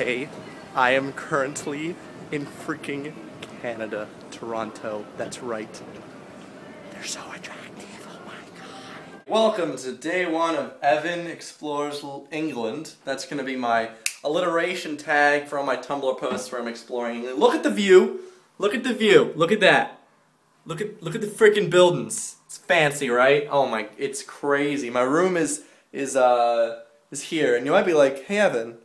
Okay, I am currently in freaking Canada, Toronto. That's right. They're so attractive. Oh my god. Welcome to day one of Evan Explores England. That's gonna be my alliteration tag for all my Tumblr posts where I'm exploring England. Look at the view. Look at the view. Look at that. Look at look at the freaking buildings. It's fancy, right? Oh my, it's crazy. My room is is uh is here, and you might be like, "Hey Evan,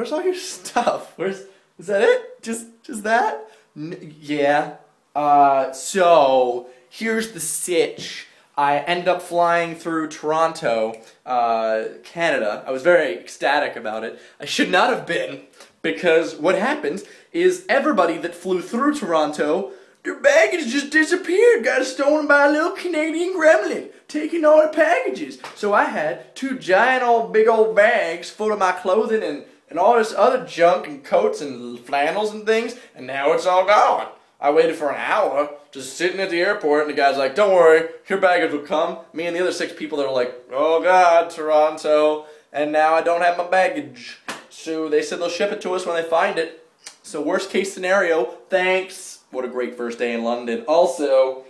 where's all your stuff? Where's is that it? Just just that? N- yeah. Uh, so here's the sitch. I ended up flying through Toronto, uh, Canada. I was very ecstatic about it. I should not have been because what happened is everybody that flew through Toronto, their baggage just disappeared. Got stolen by a little Canadian gremlin, taking all the packages. So I had two giant old big old bags full of my clothing and, and all this other junk and coats and flannels and things, and now it's all gone. I waited for an hour, just sitting at the airport, and the guy's like, "Don't worry, your baggage will come." Me and the other six people that were like, "Oh God, Toronto," and now I don't have my baggage. So they said they'll ship it to us when they find it. So worst case scenario, thanks. What a great first day in London. Also,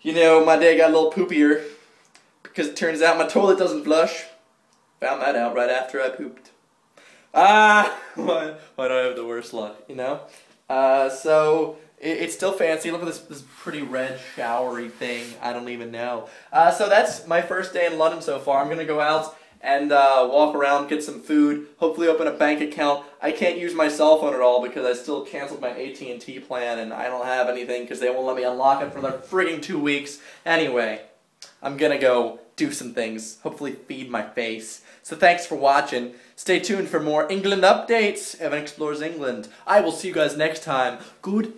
you know, my day got a little poopier because it turns out my toilet doesn't flush. Found that out right after I pooped. Ah, why, why do I have the worst luck, you know? Uh, so, it, it's still fancy. Look at this, this pretty red showery thing. I don't even know. Uh, so that's my first day in London so far. I'm gonna go out and uh, walk around, get some food, hopefully open a bank account. I can't use my cell phone at all because I still canceled my AT&T plan and I don't have anything because they won't let me unlock it for the frigging two weeks. Anyway, I'm gonna go do some things, hopefully feed my face. So thanks for watching. Stay tuned for more England updates. Evan Explores England. I will see you guys next time. Good